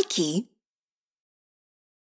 Mikey.